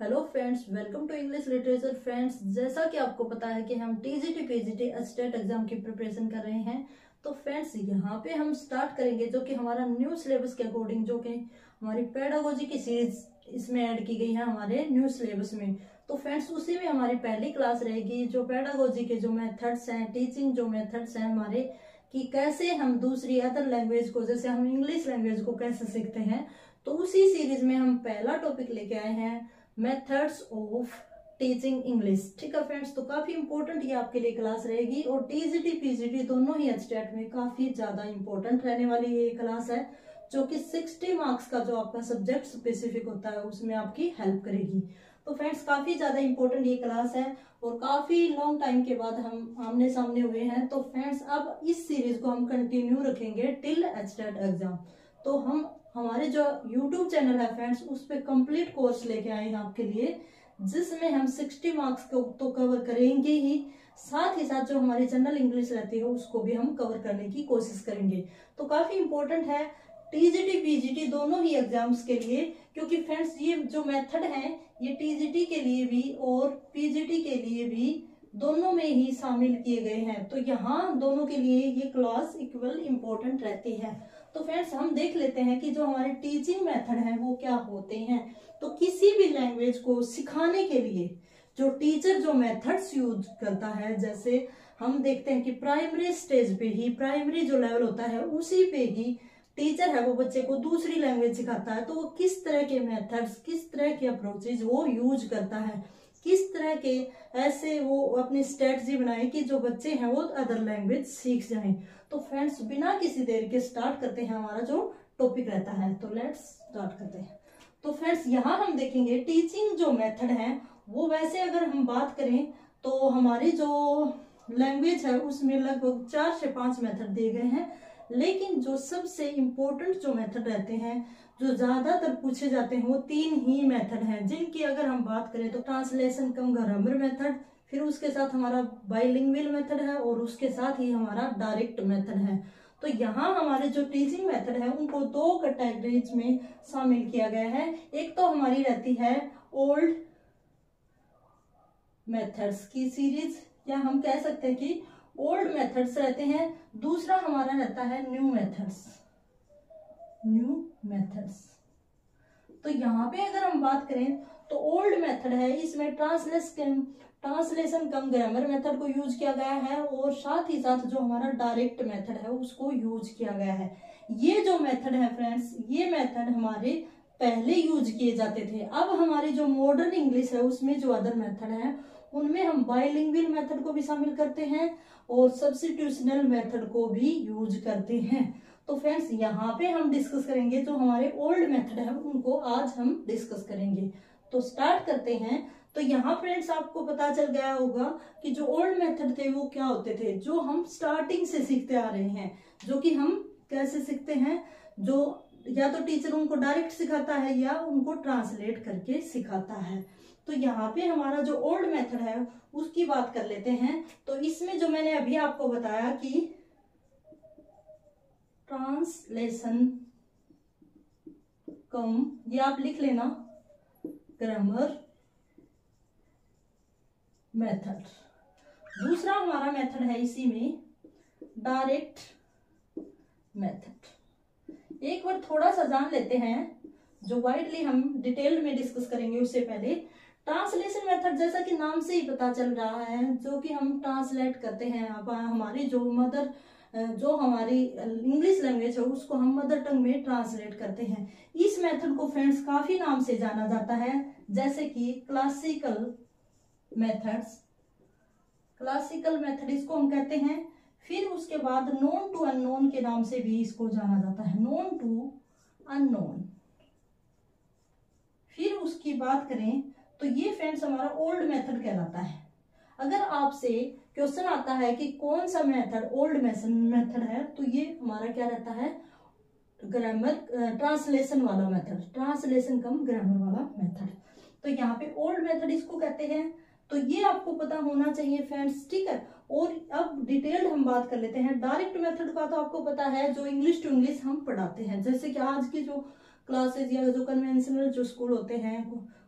Hello friends welcome to English literature friends जैसा कि आपको पता है कि हम टीजीटी पीजीटी स्टेट एग्ज़ाम की प्रिपरेशन कर रहे हैं। तो फ्रेंड्स यहाँ पे हम स्टार्ट करेंगे जो कि हमारा न्यू सिलेबस के अकॉर्डिंग जो कि हमारी पेडागोजी की सीरीज़ इसमें ऐड की गई है हमारे न्यू सिलेबस में। तो फ्रेंड्स उसी में हमारी पहली क्लास रहेगी जो पेडागोजी के जो मेथड्स हैं टीचिंग जो मेथड्स हैं हमारे, कि कैसे हम दूसरी अदर लैंग्वेज को, जैसे हम इंग्लिश लैंग्वेज को कैसे सीखते हैं। तो उसी सीरीज़ में हम पहला टॉपिक लेके आए हैं मेथड्स ऑफ़ टीचिंग इंग्लिश ठीक है फ्रेंड्स तो काफ़ी इंपॉर्टेंट ये आपके लिए क्लास रहेगी और टीजीटी पीजीटी दोनों ही एच में काफ़ी ज़्यादा इंपॉर्टेंट रहने वाली ये क्लास है, जो कि 60 मार्क्स का जो आपका सब्जेक्ट स्पेसिफिक होता है, उसमें आपकी हेल्प करेगी। तो फ्रेंड्स काफ़ी ज़्यादा इंपॉर्टेंट ये क्लास है और काफ़ी लॉन्ग टाइम के बाद हम आमने सामने हुए हैं। तो फ्रेंड्स अब इस सीरीज़ को हम कंटिन्यू रखेंगे टिल एच एग्ज़ाम तो हम हमारे जो यूट्यूब चैनल है फ्रेंड्स उस पर कंप्लीट कोर्स लेके आए हैं आपके लिए, जिसमें हम 60 मार्क्स को तो कवर करेंगे ही। साथ ही साथ जो हमारी जनरल इंग्लिश रहती है, उसको भी हम कवर करने की कोशिश करेंगे। तो काफ़ी इंपॉर्टेंट है टीजीटी पीजीटी दोनों ही एग्ज़ाम्स के लिए, क्योंकि फ्रेंड्स ये जो मेथड है, ये टीजीटी के लिए भी और पीजीटी के लिए भी दोनों में ही शामिल किए गए हैं। तो यहाँ दोनों के लिए ये क्लास इक्वल इम्पोर्टेंट रहती है। तो फ्रेंड्स हम देख लेते हैं कि जो हमारे टीचिंग मेथड है, वो क्या होते हैं। तो किसी भी लैंग्वेज को सिखाने के लिए जो टीचर जो मेथड्स यूज़ करता है, जैसे हम देखते हैं कि प्राइमरी स्टेज पे ही प्राइमरी जो लेवल होता है, उसी पे ही टीचर है, वो बच्चे को दूसरी लैंग्वेज सिखाता है। तो वो किस तरह के मेथड्स किस तरह के अप्रोचेज वो यूज़ करता है। किस तरह के ऐसे वो अपनी स्ट्रेटजी बनाए कि जो बच्चे हैं वो अदर लैंग्वेज सीख जाएँ। तो फ्रेंड्स बिना किसी देर के स्टार्ट करते हैं हमारा जो टॉपिक रहता है। तो लेट्स स्टार्ट करते हैं। तो फ्रेंड्स यहाँ हम देखेंगे टीचिंग जो मेथड है, वो वैसे अगर हम बात करें तो हमारी जो लैंग्वेज है, उसमें लगभग चार से पाँच मेथड दिए गए हैं। लेकिन जो सबसे इम्पोर्टेंट जो मेथड रहते हैं जो ज़्यादातर पूछे जाते हैं वो तीन ही मेथड हैं, जिनकी अगर हम बात करें तो ट्रांसलेशन कम ग्रामर मेथड, फिर उसके साथ हमारा बाइलिंगुअल मेथड है और उसके साथ ही हमारा डायरेक्ट मेथड है। तो यहाँ हमारे जो टीचिंग मेथड है, उनको दो कैटेगरीज में शामिल किया गया है। एक तो हमारी रहती है ओल्ड मेथड्स की सीरीज़, या हम कह सकते हैं कि ओल्ड मेथड्स रहते हैं। दूसरा हमारा रहता है न्यू मेथड्स। न्यू मेथड्स तो यहाँ पे अगर हम बात करें तो ओल्ड मेथड है, इसमें translation translation cum grammar method को यूज़ किया गया है, और साथ ही साथ जो हमारा डायरेक्ट मेथड है, उसको यूज़ किया गया है। ये जो मेथड है फ्रेंड्स ये मेथड हमारे पहले यूज़ किए जाते थे। अब हमारी जो मॉडर्न इंग्लिश है, उसमें जो अदर मेथड है, उनमें हम बायलिंगुअल मेथड को भी शामिल करते हैं, और सब्सिट्यूशनल मेथड को भी यूज़ करते हैं। तो फ्रेंड्स यहाँ पे हम डिस्कस करेंगे जो हमारे ओल्ड मेथड है, उनको आज हम डिस्कस करेंगे। तो स्टार्ट करते हैं। तो यहाँ फ्रेंड्स आपको पता चल गया होगा कि जो ओल्ड मेथड थे, वो क्या होते थे? जो हम स्टार्टिंग से सीखते आ रहे हैं, जो कि हम कैसे सीखते हैं? जो या तो टीचर उनको डायरेक्ट सिखाता है, या उनको ट्रांसलेट करके सिखाता है। तो यहाँ पे हमारा जो ओल्ड मेथड है, उसकी बात कर लेते हैं। तो इसमें जो मैंने अभी आपको बताया कि ट्रांसलेशन कम, ये आप लिख लेना ग्रामर मेथड दूसरा हमारा मेथड है इसी में डायरेक्ट मेथड एक बार थोड़ा सा जान लेते हैं, जो वाइडली हम डिटेल में डिस्कस करेंगे उससे पहले ट्रांसलेशन मेथड जैसा कि नाम से ही पता चल रहा है, जो कि हम ट्रांसलेट करते हैं हमारी जो मदर जो हमारी इंग्लिश लैंग्वेज है, उसको हम मदर टंग में ट्रांसलेट करते हैं। इस मेथड को फ्रेंड्स काफ़ी नाम से जाना जाता है, जैसे कि क्लासिकल मेथड्स क्लासिकल मेथड इसको हम कहते हैं। फिर उसके बाद नोन टू अननोन के नाम से भी इसको जाना जाता है। नोन टू अननोन फिर उसकी बात करें तो ये फ्रेंड्स हमारा ओल्ड मेथड कहलाता है। अगर आपसे क्वेश्चन आता है कि कौन सा मेथड, ओल्ड मेथड है? तो ये हमारा क्या रहता है? ग्रामर ट्रांसलेशन वाला मेथड। ट्रांसलेशन कम ग्रामर वाला मेथड। तो यहाँ पे ओल्ड मेथड इसको कहते हैं। तो ये आपको पता होना चाहिए फ्रेंड्स, ठीक है? और अब डिटेल्ड हम बात कर लेते हैं। डायरेक्ट मेथड का तो आपको पता है, जो इंग्लिश टू इंग्लिश हम पढ़ाते हैं। जैसे कि आज की जो क्लासेज या जो कन्वेंशनल जो स्कूल होते हैं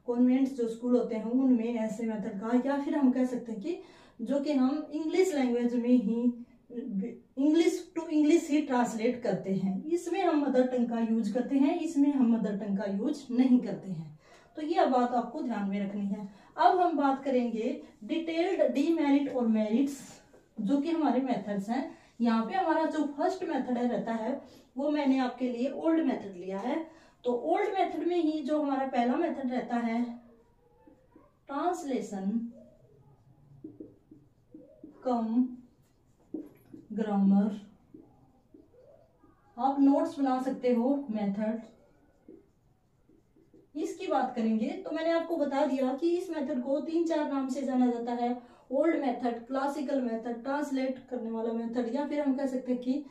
कॉन्वेंट जो स्कूल होते हैं, उनमें ऐसे मेथड का, या फिर हम कह सकते हैं कि जो कि हम इंग्लिश लैंग्वेज में ही इंग्लिश टू इंग्लिश ही ट्रांसलेट करते हैं। इसमें हम मदर टंग का यूज़ करते हैं, इसमें हम मदर टंग का यूज़ नहीं करते हैं। तो ये बात आपको ध्यान में रखनी है। अब हम बात करेंगे डिटेल्ड डी मेरिट और मेरिट्स जो कि हमारे मेथड्स हैं। यहाँ पे हमारा जो फ़र्स्ट मेथड है, रहता है, वो मैंने आपके लिए ओल्ड मेथड लिया है। तो ओल्ड मेथड में ही जो हमारा पहला मेथड रहता है ट्रांसलेशन कम ग्रामर आप नोट्स बना सकते हो मेथड इसकी बात करेंगे तो मैंने आपको बता दिया कि इस मेथड को तीन चार नाम से जाना जाता है। Old method classical method translate करने वाला मेथड या फिर हम कह सकते हैं कि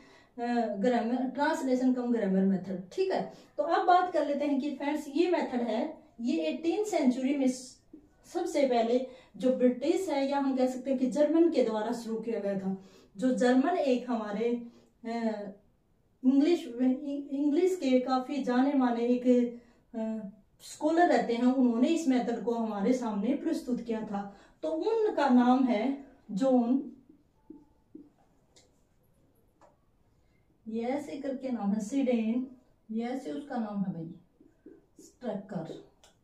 grammar translation cum grammar method ठीक है? तो अब बात कर लेते हैं कि फ्रेंड्स ये मेथड है, ये एटीन सेंचुरी में सबसे पहले जो ब्रिटिश है, या हम कह सकते हैं कि जर्मन के द्वारा शुरू किया गया था। जो जर्मन एक हमारे इंग्लिश इंग्लिश के काफ़ी जाने माने एक स्कॉलर रहते हैं, उन्होंने इस मेथड को हमारे सामने प्रस्तुत किया था। तो उनका नाम है जोन, ये ऐसे करके नाम है सिडेन ये ऐसे उसका नाम है भाई स्ट्रकर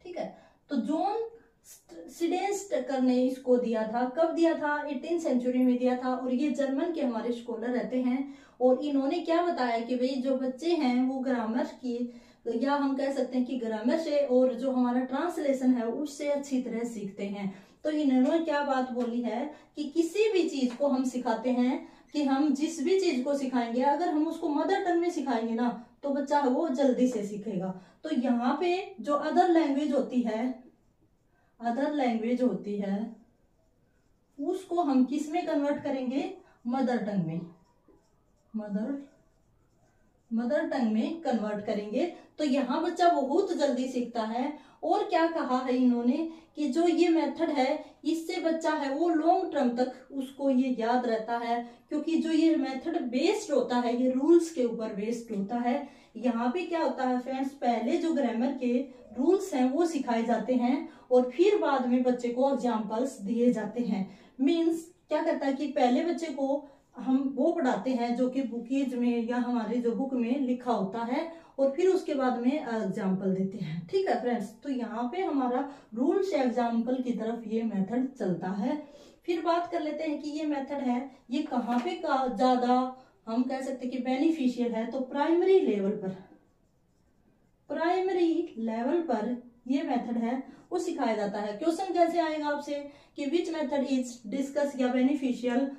ठीक है? तो जोन सिडेन स्ट्रकर ने इसको दिया था। कब दिया था? एटीन सेंचुरी में दिया था और ये जर्मन के हमारे स्कॉलर रहते हैं और इन्होंने क्या बताया कि भाई जो बच्चे हैं वो ग्रामर की, या हम कह सकते हैं कि ग्रामर से और जो हमारा ट्रांसलेशन है उससे अच्छी तरह सीखते हैं। तो इन्होंने क्या बात बोली है कि किसी भी चीज़ को हम सिखाते हैं कि हम जिस भी चीज़ को सिखाएँगे, अगर हम उसको मदर टंग में सिखाएँगे ना तो बच्चा वो जल्दी से सीखेगा। तो यहाँ पे जो अदर लैंग्वेज होती है अदर लैंग्वेज होती है, उसको हम किसमें कन्वर्ट करेंगे? मदर टंग में। मदर मदर टंग में कन्वर्ट करेंगे। तो यहाँ बच्चा बहुत जल्दी सीखता है। और क्या कहा है इन्होंने कि जो ये मेथड है, इससे बच्चा है वो लॉन्ग टर्म तक उसको ये याद रहता है। क्योंकि जो ये मेथड बेस्ड होता है, ये रूल्स के ऊपर बेस्ड होता है यहाँ पे क्या होता है फ्रेंड्स पहले जो ग्रामर के रूल्स हैं, वो सिखाए जाते हैं और फिर बाद में बच्चे को एग्जाम्पल्स दिए जाते हैं। मीन्स क्या करता है कि पहले बच्चे को हम वो पढ़ाते हैं जो कि बुकीज में या हमारे जो बुक में लिखा होता है और फिर उसके बाद में एग्ज़ाम्पल देते हैं। ठीक है फ्रेंड्स तो यहाँ पे हमारा रूल से एग्ज़ाम्पल की तरफ़ ये मेथड चलता है। फिर बात कर लेते हैं कि ये मेथड है, ये कहाँ पे का ज़्यादा हम कह सकते कि बेनिफिशियल है तो प्राइमरी लेवल पर। प्राइमरी लेवल पर ये मेथड है, वो सिखाया जाता है। क्वेश्चन कैसे आएगा आपसे कि विच मेथड इज़ डिस्कस या बेनिफिशियल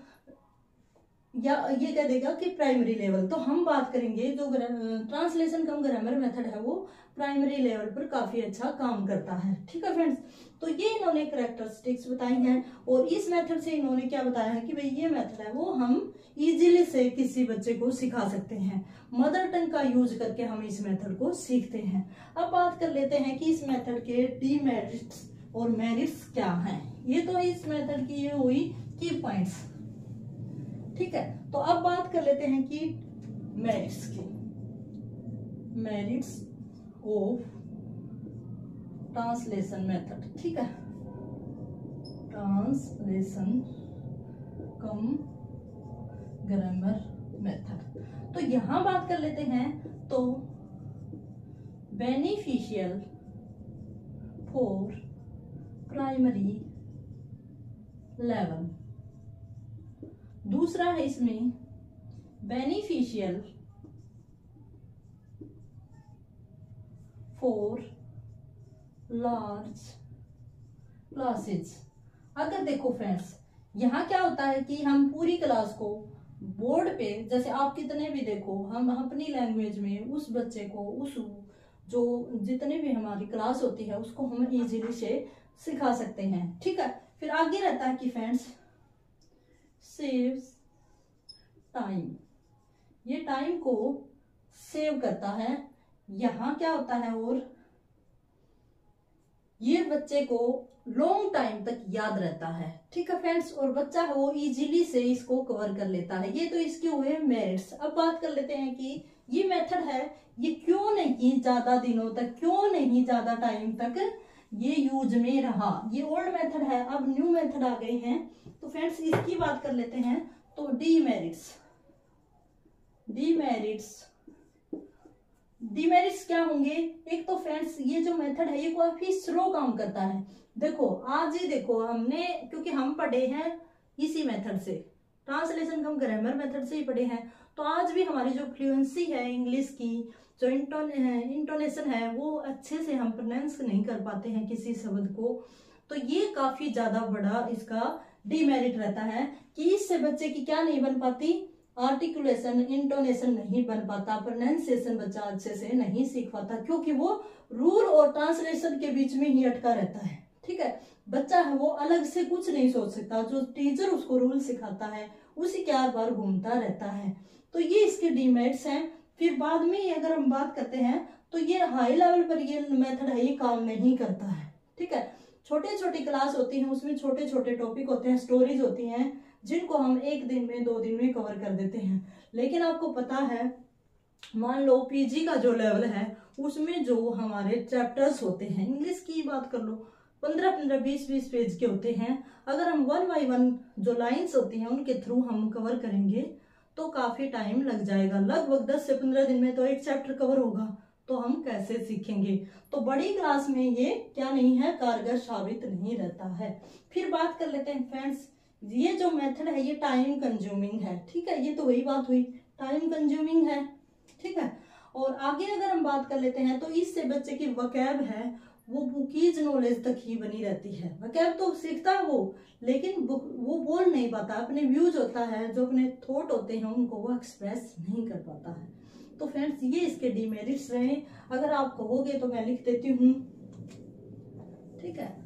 या ये कह देगा कि प्राइमरी लेवल तो हम बात करेंगे, जो ट्रांसलेशन कम ग्रामर मेथड है, वो प्राइमरी लेवल पर काफ़ी अच्छा काम करता है। ठीक है फ्रेंड्स तो ये इन्होंने करेक्टरिस्टिक्स बताई हैं, और इस मेथड से इन्होंने क्या बताया है कि भाई ये मेथड है, वो हम इजीली से किसी बच्चे को सिखा सकते हैं। मदर टंग का यूज़ करके हम इस मेथड को सीखते हैं। अब बात कर लेते हैं कि इस मेथड के डीमेरिट्स और मेरिट्स क्या हैं। ये तो इस मेथड की ये हुई की पॉइंट्स ठीक है? तो अब बात कर लेते हैं कि मेरिट्स की। मेरिट्स ऑफ़ ट्रांसलेशन मेथड ठीक है? ट्रांसलेशन कम ग्रामर मेथड तो यहाँ बात कर लेते हैं तो बेनिफिशियल फॉर प्राइमरी लेवल दूसरा है इसमें बेनिफिशियल फॉर लार्ज क्लासेस अगर देखो फ्रेंड्स यहाँ क्या होता है कि हम पूरी क्लास को बोर्ड पे, जैसे आप कितने भी देखो, हम अपनी लैंग्वेज में उस बच्चे को, उस जो जितने भी हमारी क्लास होती है, उसको हम इजीली से सिखा सकते हैं। ठीक है? फिर आगे रहता है कि फ्रेंड्स सेव्स टाइम ये टाइम को सेव करता है। यहाँ क्या होता है और? ये बच्चे को लॉन्ग टाइम तक याद रहता है। ठीक है फ्रेंड्स और बच्चा है वो इजीली से इसको कवर कर लेता है। ये तो इसके हुए मेरिट्स अब बात कर लेते हैं कि ये मेथड है। ये क्यों नहीं, ज़्यादा दिनों तक, क्यों नहीं ज़्यादा टाइम तक ये यूज़ में रहा। ये ओल्ड मेथड है, अब न्यू मेथड आ गए हैं। तो फ्रेंड्स इसकी बात कर लेते हैं। तो डीमेरिट्स डीमेरिट्स डीमेरिट्स क्या होंगे? एक तो फ्रेंड्स ये जो मेथड है, ये काफ़ी स्लो काम करता है। देखो, आज ही देखो, हमने, क्योंकि हम पढ़े हैं इसी मेथड से। ट्रांसलेशन हम ग्रामर मेथड से ही पढ़े हैं। तो आज भी हमारी जो फ्लुएंसी है इंग्लिश की, जो इंटोनेशन है, वो अच्छे से हम प्रोनाउंस नहीं कर पाते हैं किसी शब्द को। तो ये काफ़ी ज़्यादा बड़ा इसका डीमेरिट रहता है कि इससे बच्चे की क्या नहीं बन पाती? आर्टिकुलेशन इंटोनेशन नहीं बन पाता। प्रोनाउंसिएशन बच्चा अच्छे से नहीं सीख पाता, क्योंकि वो रूल और ट्रांसलेशन के बीच में ही अटका रहता है। ठीक है? बच्चा है, वो अलग से कुछ नहीं सोच सकता। जो टीचर उसको रूल सिखाता है, उसी के आर बार घूमता रहता है। तो ये इसके डीमेरिट्स हैं। फिर बाद में अगर हम बात करते हैं तो ये हाई लेवल पर ये मेथड है, ये काम नहीं करता है। ठीक है? छोटे छोटे क्लास होती है, उसमें छोटे छोटे टॉपिक होते हैं स्टोरीज होती हैं, जिनको हम एक दिन में, दो दिन में कवर कर देते हैं। लेकिन आपको पता है, मान लो पीजी का जो लेवल है, उसमें जो हमारे चैप्टर्स होते हैं इंग्लिश की बात कर लो पंद्रह पंद्रह, बीस बीस पेज के होते हैं। अगर हम वन बाई वन जो लाइंस होती हैं, उनके थ्रू हम कवर करेंगे तो काफ़ी टाइम लग जाएगा। लगभग दस से पंद्रह दिन में तो एक चैप्टर कवर होगा। तो हम कैसे सीखेंगे? तो बड़ी क्लास में ये क्या नहीं है, कारगर साबित नहीं रहता है। फिर बात कर लेते हैं फ्रेंड्स ये जो मेथड है, ये टाइम कंज्यूमिंग है। ठीक है, ये तो वही बात हुई। टाइम कंज्यूमिंग है। ठीक है? और आगे अगर हम बात कर लेते हैं तो इससे बच्चे की वकैब है वो बुकीज नॉलेज तक ही बनी रहती है। वकैब तो सीखता है वो लेकिन वो बोल नहीं पाता। अपने व्यूज़ होता है, जो अपने थॉट होते हैं, उनको वो एक्सप्रेस नहीं कर पाता है। तो फ्रेंड्स ये इसके डिमेरिट्स रहे। अगर आप कहोगे तो मैं लिख देती हूँ। ठीक है?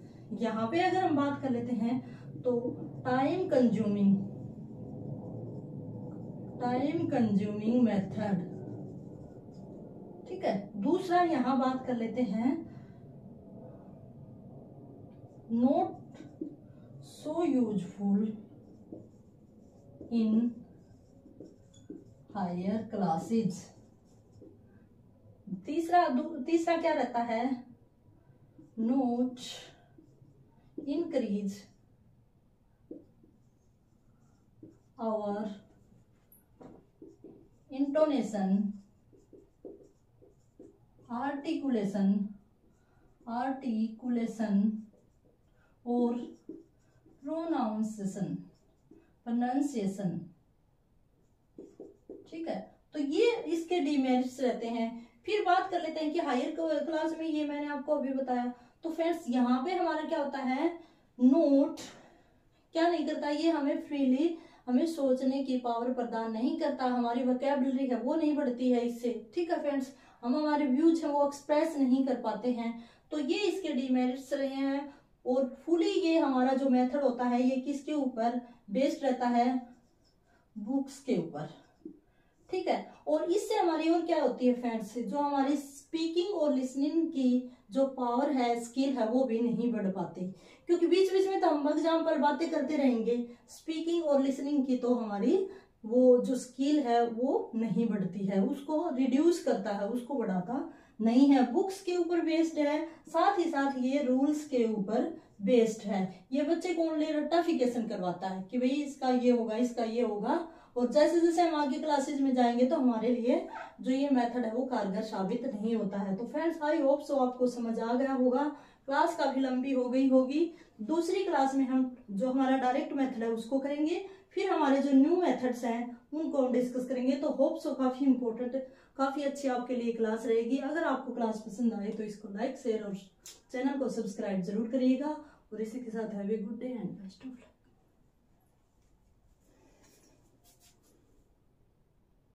यहाँ पे अगर हम बात कर लेते हैं तो time consuming time consuming method ठीक है? दूसरा यहाँ बात कर लेते हैं not so useful in higher classes. तीसरा तीसरा क्या रहता है? Not increase our intonation articulation articulation और pronunciation pronunciation ठीक है? तो ये इसके डिमेरिट्स रहते हैं। फिर बात कर लेते हैं कि हायर क्लास में ये मैंने आपको अभी बताया। तो फ्रेंड्स यहाँ पे हमारा क्या होता है? नोट क्या नहीं करता? ये हमें फ्रीली हमें सोचने की पावर प्रदान नहीं करता। हमारी वोकेबलरी है, वो नहीं बढ़ती है इससे। ठीक है फ्रेंड्स हम हमारे व्यूज़ है, वो एक्सप्रेस नहीं कर पाते हैं। तो ये इसके डिमेरिट्स रहे हैं। और फुली ये हमारा जो मेथड होता है, ये किसके ऊपर? बेस्ड रहता है बुक्स के ऊपर। ठीक है? और इससे हमारी और क्या होती है फ्रेंड्स? जो हमारी स्पीकिंग और लिसनिंग की जो पावर है, स्किल है, वो भी नहीं बढ़ पाती। क्योंकि बीच बीच में तो हम एग्ज़ाम पर बातें करते रहेंगे। स्पीकिंग और लिसनिंग की तो हमारी वो जो स्किल है, वो नहीं बढ़ती है। उसको रिड्यूस करता है, उसको बढ़ाता नहीं है। बुक्स के ऊपर बेस्ड है, साथ ही साथ ये रूल्स के ऊपर बेस्ड है। ये बच्चे को ओनली रट्टाफिकेशन करवाता है कि भाई इसका ये होगा, इसका ये होगा। और जैसे जैसे हम आगे क्लासेज में जाएँगे तो हमारे लिए जो ये मेथड है वो कारगर साबित नहीं होता है। तो फ्रेंड्स आई होप सो आपको समझ आ गया होगा। क्लास काफ़ी लंबी हो गई होगी। दूसरी क्लास में हम जो हमारा डायरेक्ट मेथड है उसको करेंगे। फिर हमारे जो न्यू मेथड्स हैं, उनको हम डिस्कस करेंगे। तो होप सो काफ़ी इंपॉर्टेंट काफ़ी अच्छी आपके लिए क्लास रहेगी। अगर आपको क्लास पसंद आए तो इसको लाइक शेयर और चैनल को सब्सक्राइब ज़रूर करिएगा। और इसी के साथ have good day and best of luck